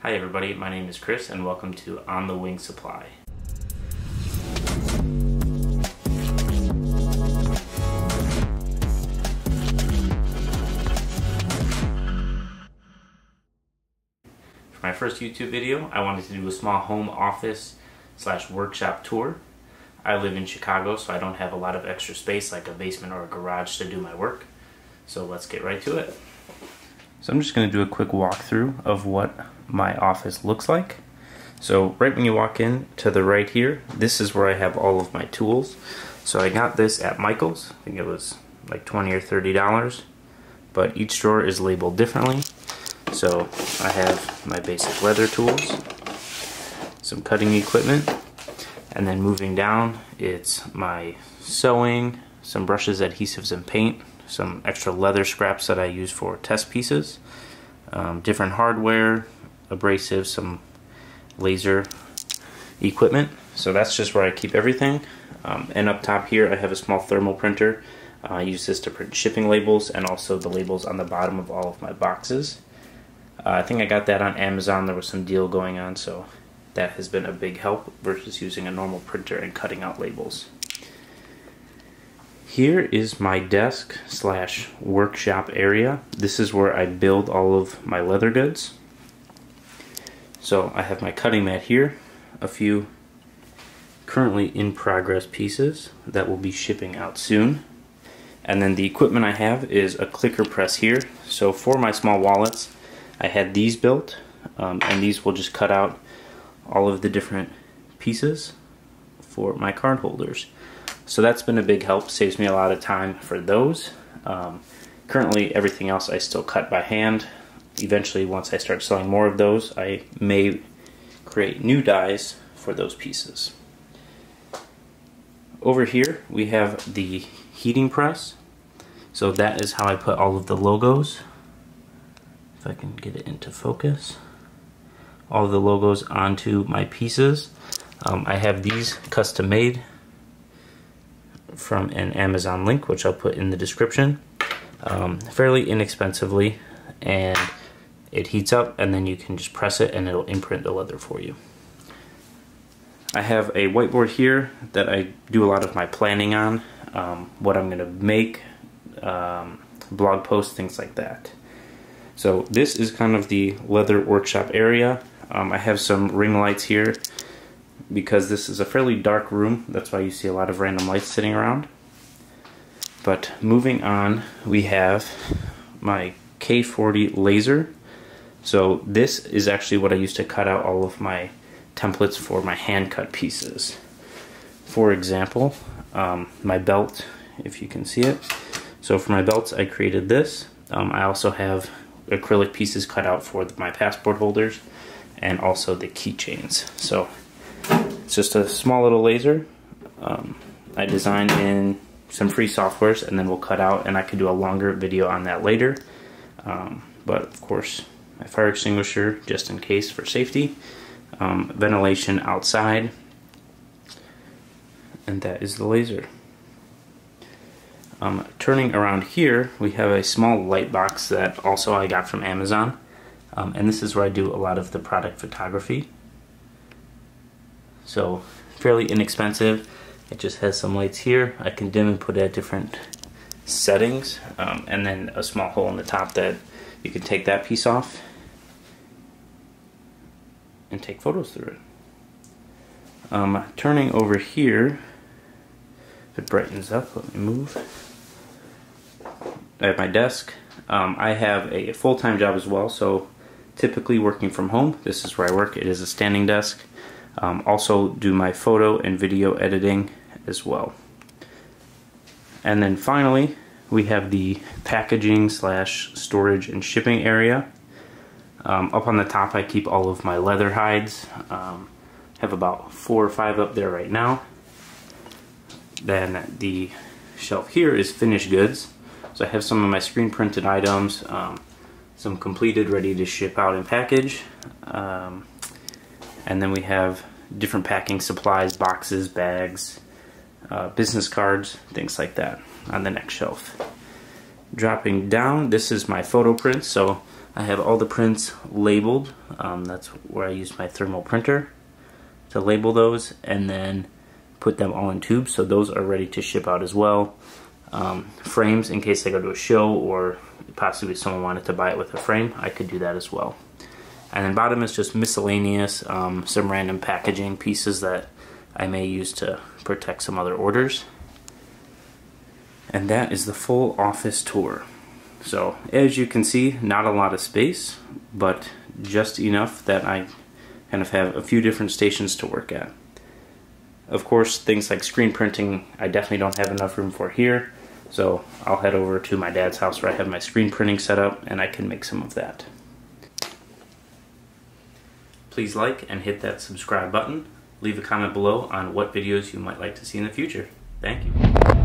Hi everybody, my name is Chris and welcome to On the Wing Supply. For my first YouTube video, I wanted to do a small home office slash workshop tour. I live in Chicago, so I don't have a lot of extra space like a basement or a garage to do my work. So let's get right to it. So I'm just going to do a quick walkthrough of what my office looks like. So right when you walk in to the right here, this is where I have all of my tools. So I got this at Michael's. I think it was like 20 or 30 dollars. But each drawer is labeled differently. So I have my basic leather tools, some cutting equipment, and then moving down, it's my sewing, some brushes, adhesives, and paint, some extra leather scraps that I use for test pieces, um, different hardware, abrasives, some laser equipment. So that's just where I keep everything. Um, and up top here, I have a small thermal printer. Uh, I use this to print shipping labels and also the labels on the bottom of all of my boxes. Uh, I think I got that on Amazon. There was some deal going on, so that has been a big help versus using a normal printer and cutting out labels. Here is my desk slash workshop area. This is where I build all of my leather goods. So I have my cutting mat here, a few currently in progress pieces that will be shipping out soon. And then the equipment I have is a clicker press here. So for my small wallets, I had these built, um, and these will just cut out all of the different pieces for my card holders. So that's been a big help, saves me a lot of time for those. Um, currently everything else I still cut by hand. Eventually once I start selling more of those, I may create new dies for those pieces. Over here we have the heating press. So that is how I put all of the logos. If I can get it into focus. All the logos onto my pieces. Um, I have these custom made from an Amazon link, which I'll put in the description. Um, fairly inexpensively, and it heats up, and then you can just press it and it'll imprint the leather for you. I have a whiteboard here that I do a lot of my planning on, um, what I'm going to make, um, blog posts, things like that. So this is kind of the leather workshop area. Um, I have some ring lights here because this is a fairly dark room. That's why you see a lot of random lights sitting around. But moving on, we have my K40 laser. So this is actually what I use to cut out all of my templates for my hand cut pieces. For example, um, my belt, if you can see it. So for my belts, I created this. Um, I also have acrylic pieces cut out for my passport holders and also the keychains. So just a small little laser. Um, I designed in some free softwares and then we'll cut out and I could do a longer video on that later. Um, but of course, my fire extinguisher just in case for safety. Um, ventilation outside. And that is the laser. Um, turning around here, we have a small light box that also I got from Amazon. Um, and this is where I do a lot of the product photography. So fairly inexpensive. It just has some lights here. I can dim and put at different settings. Um, and then a small hole in the top that you can take that piece off and take photos through it. Um, turning over here, if it brightens up, let me move. I have my desk. Um, I have a full-time job as well, so typically working from home. This is where I work. It is a standing desk. Um, also do my photo and video editing as well. And then finally, we have the packaging slash storage and shipping area. Um, up on the top, I keep all of my leather hides. Um, have about four or five up there right now. Then the shelf here is finished goods. So I have some of my screen printed items, um, some completed, ready to ship out and package. Um, and then we have different packing supplies, boxes, bags, uh, business cards, things like that on the next shelf. Dropping down, this is my photo prints. So I have all the prints labeled Um, that's where I use my thermal printer to label those and then put them all in tubes. So those are ready to ship out as well. Um, frames in case I go to a show or possibly someone wanted to buy it with a frame, I could do that as well. And then bottom is just miscellaneous, um, some random packaging pieces that I may use to protect some other orders. And that is the full office tour. So as you can see, not a lot of space, but just enough that I kind of have a few different stations to work at. Of course, things like screen printing, I definitely don't have enough room for here. So I'll head over to my dad's house where I have my screen printing set up and I can make some of that. Please like and hit that subscribe button. Leave a comment below on what videos you might like to see in the future. Thank you.